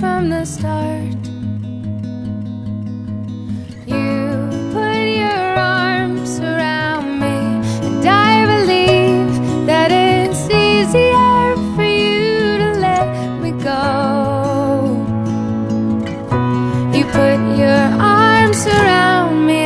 from the start. You put your arms around me And I believe that it's easier for you to let me go. You put your arms around me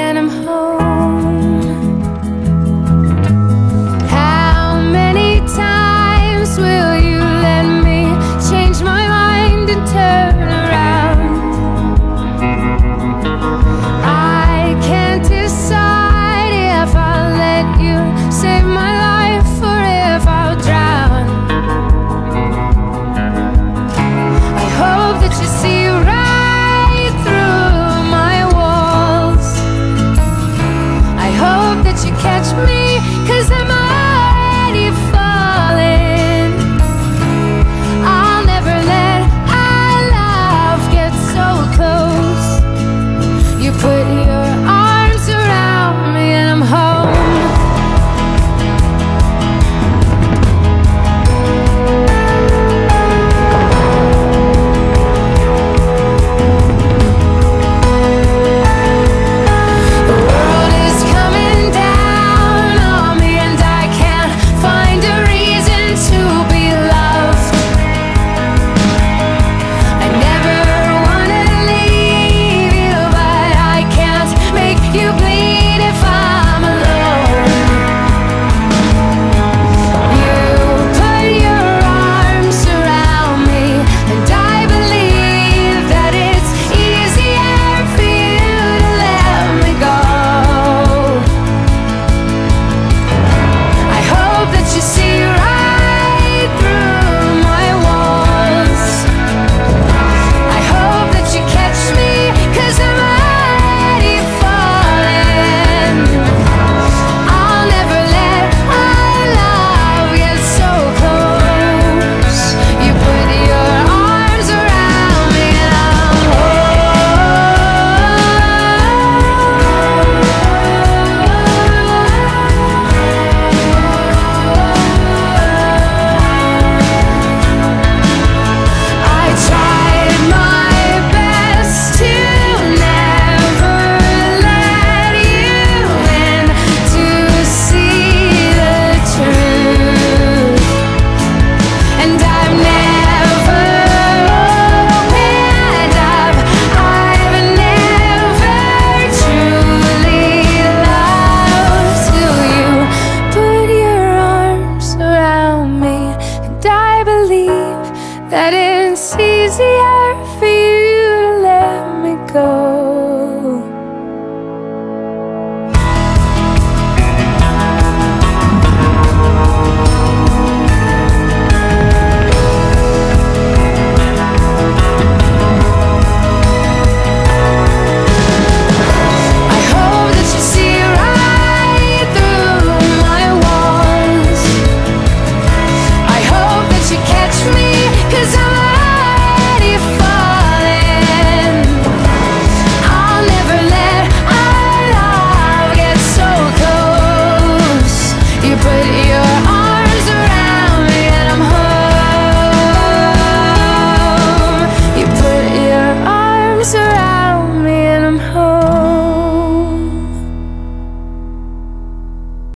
that it's easier You put your